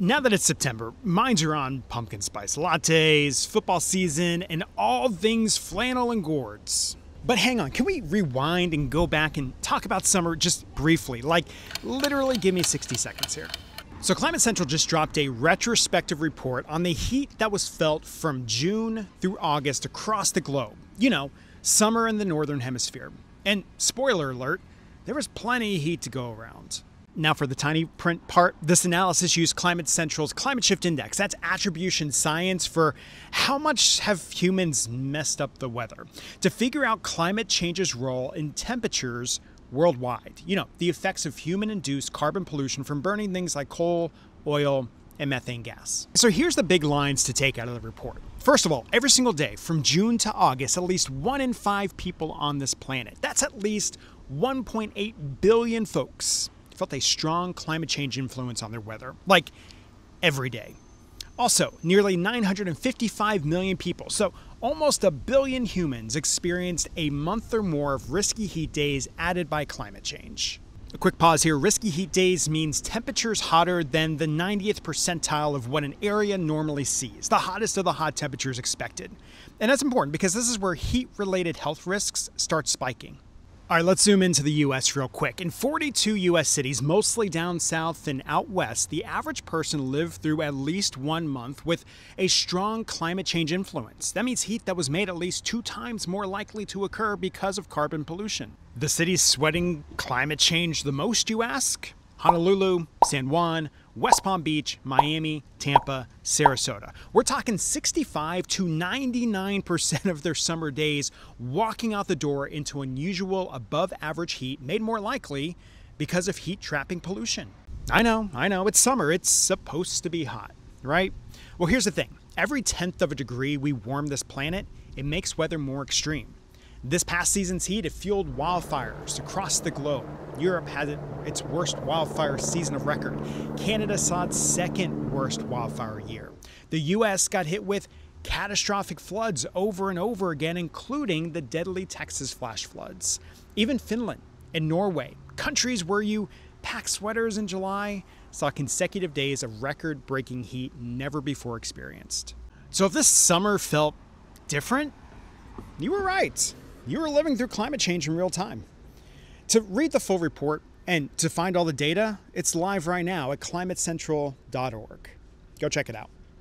Now that it's September, minds are on pumpkin spice lattes, football season, and all things flannel and gourds. But hang on, can we rewind and go back and talk about summer just briefly? Like, literally give me 60 seconds here. So, Climate Central just dropped a retrospective report on the heat that was felt from June through August across the globe. You know, summer in the Northern Hemisphere. And spoiler alert, there was plenty of heat to go around. Now, for the tiny print part, this analysis used Climate Central's Climate Shift Index. That's attribution science for how much have humans messed up the weather to figure out climate change's role in temperatures worldwide. You know, the effects of human induced carbon pollution from burning things like coal, oil, and methane gas. So here's the big lines to take out of the report. First of all, every single day from June to August, at least one in five people on this planet, that's at least 1.8 billion folks, felt a strong climate change influence on their weather, like every day. Also, nearly 955 million people, so almost a billion humans, experienced a month or more of risky heat days added by climate change. A quick pause here. Risky heat days means temperatures hotter than the 90th percentile of what an area normally sees, the hottest of the hot temperatures expected. And that's important because this is where heat related health risks start spiking. All right, let's zoom into the US real quick. In 42 US cities, mostly down south and out west, the average person lived through at least one month with a strong climate change influence. That means heat that was made at least two times more likely to occur because of carbon pollution. The cities sweating climate change the most, you ask? Honolulu, San Juan, West Palm Beach, Miami, Tampa, Sarasota. We're talking 65 to 99% of their summer days walking out the door into unusual above average heat, made more likely because of heat trapping pollution. I know, I know, it's summer, it's supposed to be hot, right? Well, here's the thing every tenth of a degree we warm this planet, it makes weather more extreme. This past season's heat, it fueled wildfires across the globe. Europe had its worst wildfire season of record. Canada saw its second worst wildfire year. The US got hit with catastrophic floods over and over again, including the deadly Texas flash floods. Even Finland and Norway, countries where you pack sweaters in July, saw consecutive days of record breaking heat never before experienced. So if this summer felt different, you were right you are living through climate change in real time. To read the full report and to find all the data, it's live right now at climatecentral.org. Go check it out.